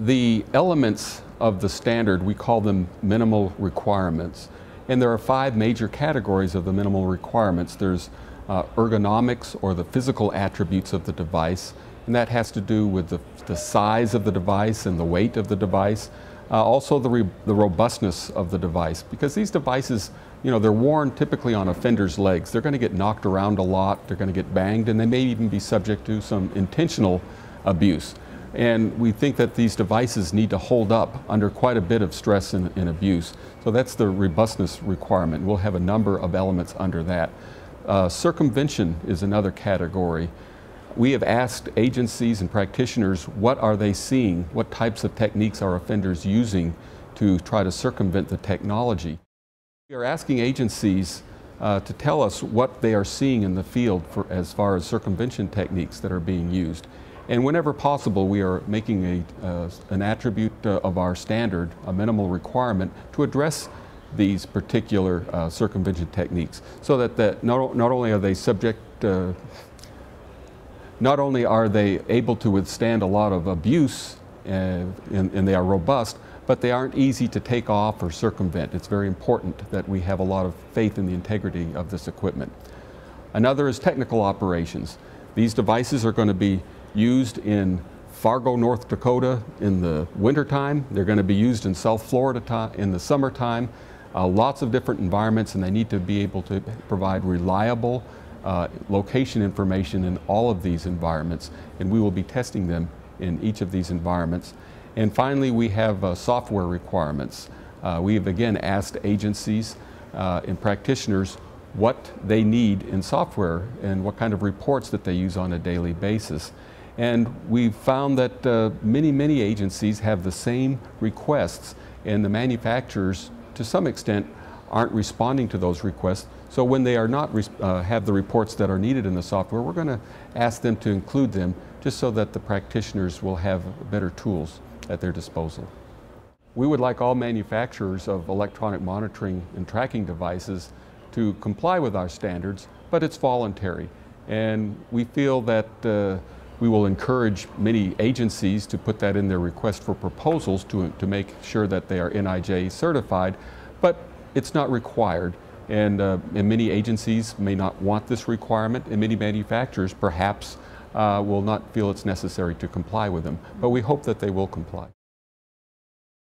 The elements of the standard, we call them minimal requirements. And there are five major categories of the minimal requirements. There's uh, ergonomics or the physical attributes of the device, and that has to do with the, the size of the device and the weight of the device. Uh, also the, the robustness of the device, because these devices, you know, they're worn typically on offenders' legs. They're going to get knocked around a lot, they're going to get banged, and they may even be subject to some intentional abuse. And we think that these devices need to hold up under quite a bit of stress and, and abuse. So that's the robustness requirement. We'll have a number of elements under that. Uh, circumvention is another category. We have asked agencies and practitioners what are they seeing, what types of techniques are offenders using to try to circumvent the technology. We are asking agencies uh, to tell us what they are seeing in the field for, as far as circumvention techniques that are being used. And whenever possible, we are making a, uh, an attribute uh, of our standard, a minimal requirement, to address these particular uh, circumvention techniques so that the, not, not only are they subject, uh, not only are they able to withstand a lot of abuse uh, and, and they are robust, but they aren't easy to take off or circumvent. It's very important that we have a lot of faith in the integrity of this equipment. Another is technical operations. These devices are going to be used in Fargo, North Dakota in the wintertime. They're going to be used in South Florida in the summertime. Uh, lots of different environments and they need to be able to provide reliable uh, location information in all of these environments and we will be testing them in each of these environments. And finally we have uh, software requirements. Uh, we have again asked agencies uh, and practitioners what they need in software and what kind of reports that they use on a daily basis. And we've found that uh, many, many agencies have the same requests and the manufacturers, to some extent, aren't responding to those requests. So when they are not uh, have the reports that are needed in the software, we're going to ask them to include them just so that the practitioners will have better tools at their disposal. We would like all manufacturers of electronic monitoring and tracking devices to comply with our standards, but it's voluntary. And we feel that uh, we will encourage many agencies to put that in their request for proposals to, to make sure that they are NIJ certified, but it's not required. And, uh, and many agencies may not want this requirement, and many manufacturers perhaps uh, will not feel it's necessary to comply with them. But we hope that they will comply.